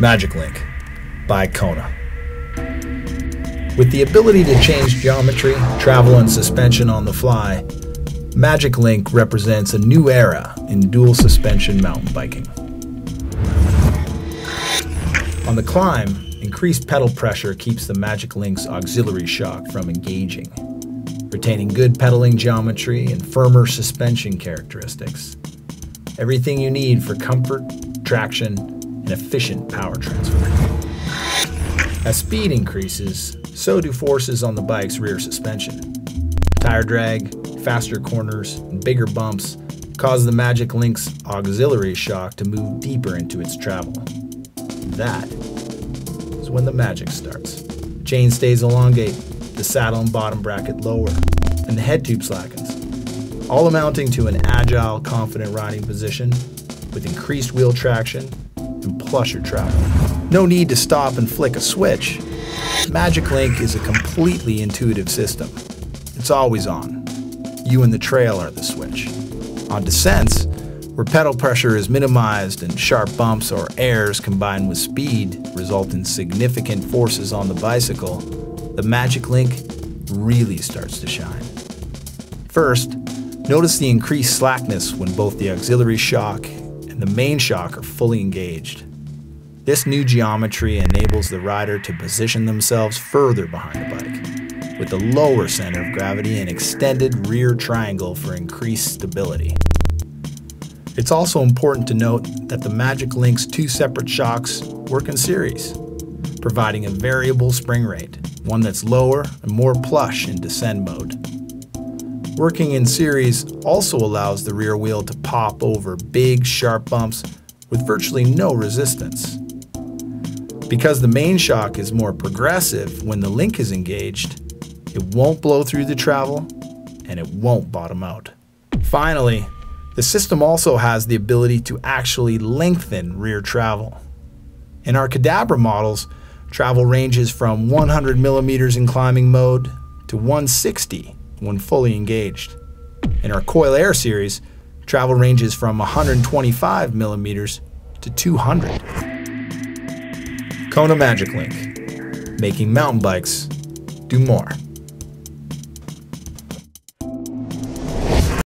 Magic Link by Kona. With the ability to change geometry, travel, and suspension on the fly, Magic Link represents a new era in dual suspension mountain biking. On the climb, increased pedal pressure keeps the Magic Link's auxiliary shock from engaging, retaining good pedaling geometry and firmer suspension characteristics. Everything you need for comfort, traction, and efficient power transfer. As speed increases, so do forces on the bike's rear suspension. Tire drag, faster corners, and bigger bumps cause the Magic Link's auxiliary shock to move deeper into its travel. That is when the magic starts. Chain stays elongate, the saddle and bottom bracket lower, and the head tube slackens, all amounting to an agile, confident riding position with increased wheel traction plusher travel. No need to stop and flick a switch. Magic Link is a completely intuitive system. It's always on. You and the trail are the switch. On descents, where pedal pressure is minimized and sharp bumps or airs combined with speed result in significant forces on the bicycle, the Magic Link really starts to shine. First, notice the increased slackness when both the auxiliary shock and the main shock are fully engaged. This new geometry enables the rider to position themselves further behind the bike, with a lower center of gravity and extended rear triangle for increased stability. It's also important to note that the Magic Link's two separate shocks work in series, providing a variable spring rate, one that's lower and more plush in descend mode. Working in series also allows the rear wheel to pop over big, sharp bumps with virtually no resistance. Because the main shock is more progressive when the link is engaged, it won't blow through the travel and it won't bottom out. Finally, the system also has the ability to actually lengthen rear travel. In our Cadabra models, travel ranges from 100 millimeters in climbing mode to 160 when fully engaged. In our Coiler series, travel ranges from 125 millimeters to 200. Kona Magic Link, making mountain bikes do more.